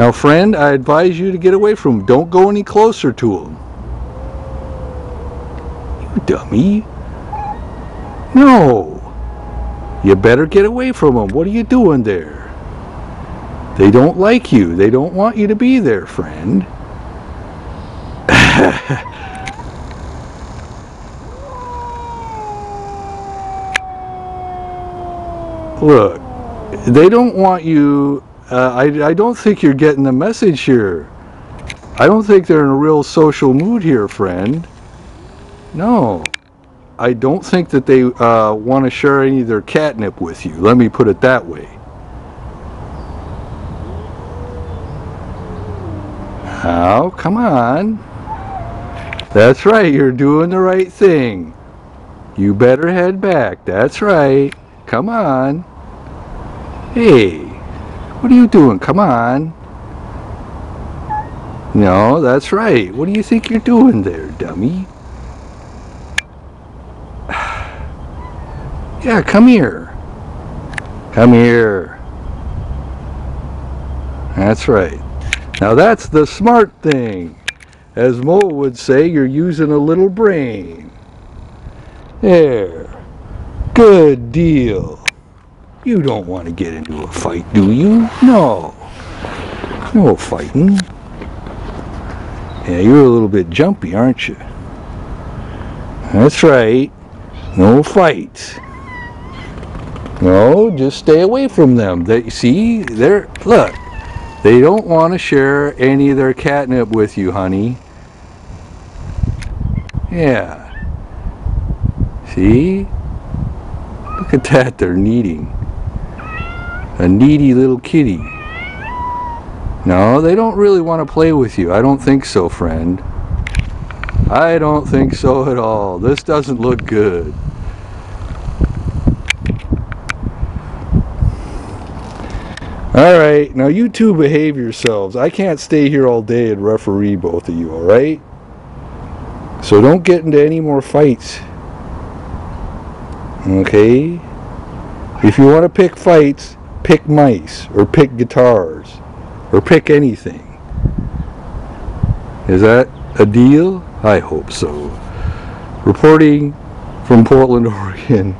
Now, friend, I advise you to get away from him. Don't go any closer to him. You dummy. No. You better get away from him. What are you doing there? They don't like you. They don't want you to be there, friend. Look, they don't want you. Uh, I, I don't think you're getting the message here. I don't think they're in a real social mood here, friend. No. I don't think that they uh, want to share any of their catnip with you. Let me put it that way. Oh, come on. That's right, you're doing the right thing. You better head back. That's right. Come on. Hey, what are you doing? Come on. No, that's right. What do you think you're doing there, dummy? Yeah, come here. Come here. That's right. Now that's the smart thing. As Mo would say, you're using a little brain. There. Good deal. You don't want to get into a fight, do you? No. No fighting. Yeah, you're a little bit jumpy, aren't you? That's right. No fights. No, just stay away from them. They see, they're look. They don't want to share any of their catnip with you, honey. Yeah. See? Look at that, they're needing. A needy little kitty. No, they don't really want to play with you. I don't think so, friend. I don't think so at all. This doesn't look good. Alright, now you two behave yourselves. I can't stay here all day and referee both of you, alright? So don't get into any more fights. Okay? If you want to pick fights, pick mice, or pick guitars, or pick anything. Is that a deal? I hope so. Reporting from Portland, Oregon,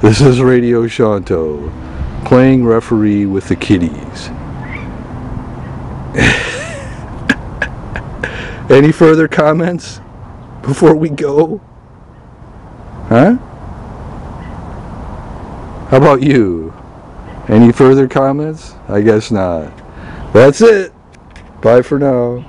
this is Radio Shawntoh playing referee with the kiddies. Any further comments before we go? Huh? How about you? Any further comments? I guess not. That's it. Bye for now.